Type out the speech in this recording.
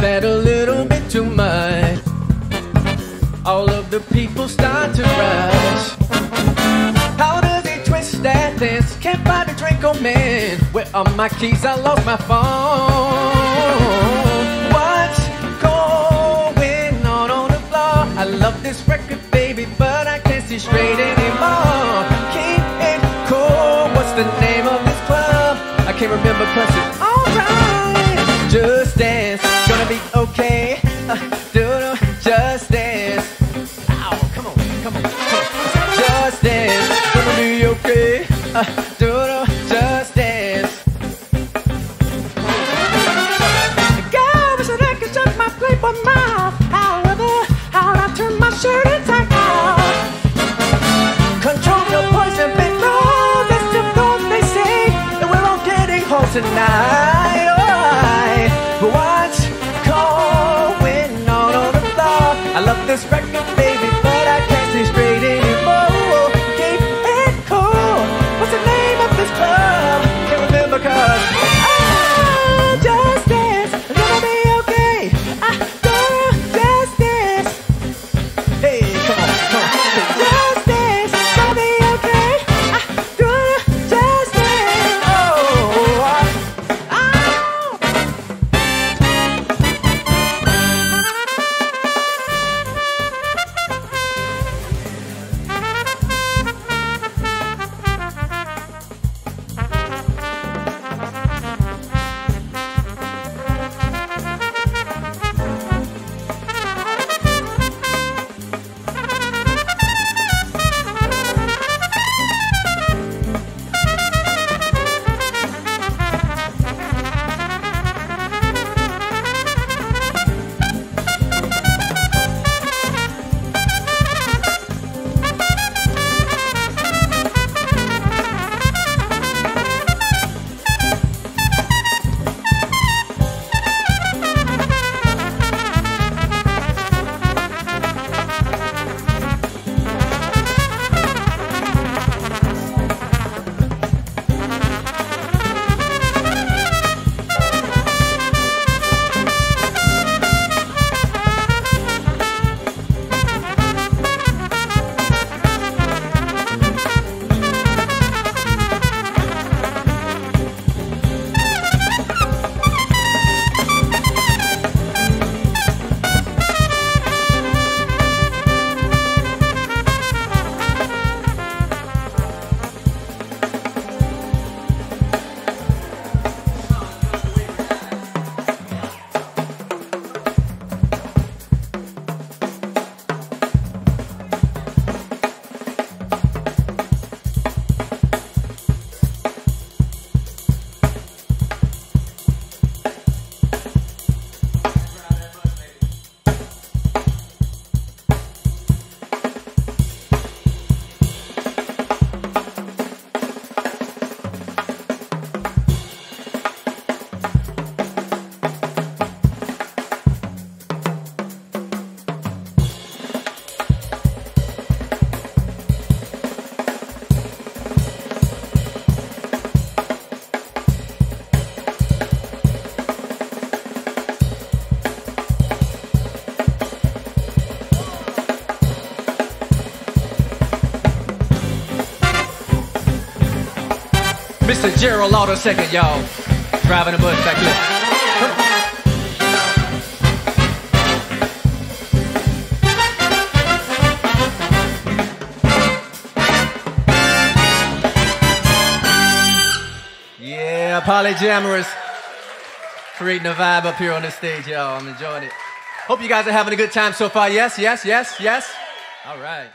I've a little bit too much. All of the people start to rush. How does he twist that dance? Can't find a drink, oh man. Where are my keys? I lost my phone. What's going on on the floor? I love this record, baby, but I can't see straight anymore. Keep it cool. What's the name of this club? I can't remember cause it's okay. Uh, do do, just dance. Ow, come on, come on, come on. Just dance, gonna be okay. Uh, do do, just dance. God, wish that I could shut my playboy mouth. However, how'd I turn my shirt inside out? Control your poison, big roll. That's the thought they say. And we're all getting home tonight. Mr. Gerald Law the second, y'all. Driving a bus back here. Yeah, Polyjamorous. Creating a vibe up here on the stage, y'all. I'm enjoying it. Hope you guys are having a good time so far. Yes, yes, yes, yes. All right.